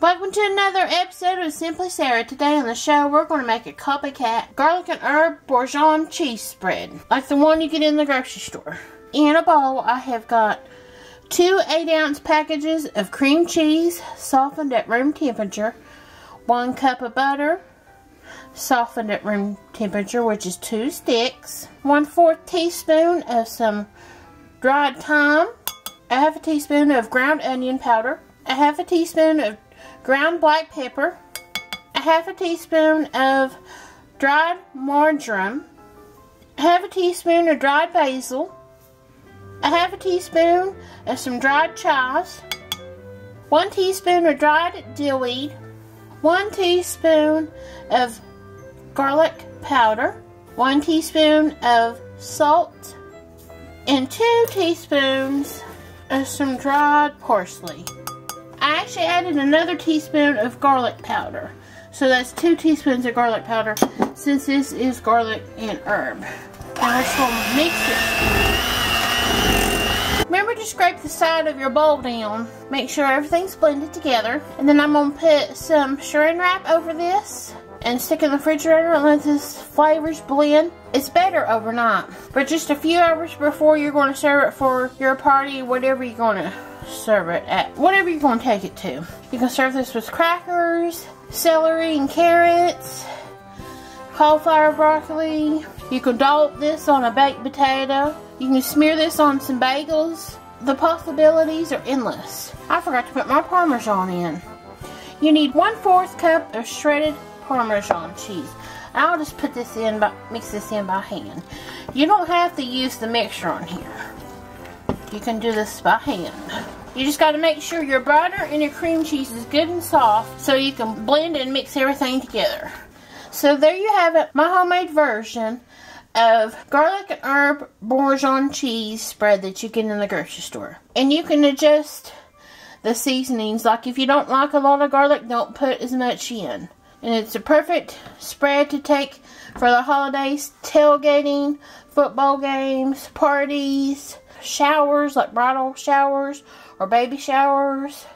Welcome to another episode of Simply Sara. Today on the show, we're going to make a copycat garlic and herb Boursin cheese spread, like the one you get in the grocery store. In a bowl, I have got two 8 ounce packages of cream cheese, softened at room temperature, one cup of butter, softened at room temperature, which is two sticks, one fourth teaspoon of some dried thyme, a half a teaspoon of ground onion powder, a half a teaspoon of ground black pepper, a half a teaspoon of dried marjoram, half a teaspoon of dried basil, a half a teaspoon of some dried chives, one teaspoon of dried dillweed, one teaspoon of garlic powder, one teaspoon of salt, and two teaspoons of some dried parsley. Actually added another teaspoon of garlic powder. So that's two teaspoons of garlic powder since this is garlic and herb. And we're just going to mix it. Remember to scrape the side of your bowl down. Make sure everything's blended together. And then I'm going to put some saran wrap over this and stick in the refrigerator and let this flavors blend. It's better overnight. But just a few hours before you're going to serve it for your party, whatever you're going to serve it at whatever you're going to take it to. You can serve this with crackers, celery and carrots, cauliflower broccoli. You can dollop this on a baked potato. You can smear this on some bagels. The possibilities are endless. I forgot to put my Parmesan in. You need 1 4th cup of shredded Parmesan cheese. I'll just put this in, by, mix this in by hand. You don't have to use the mixer on here. You can do this by hand. You just got to make sure your butter and your cream cheese is good and soft so you can blend and mix everything together. So there you have it, my homemade version of garlic and herb Boursin cheese spread that you get in the grocery store. And you can adjust the seasonings. Like if you don't like a lot of garlic, don't put as much in. And it's a perfect spread to take for the holidays, tailgating, football games, parties, showers, like bridal showers or baby showers.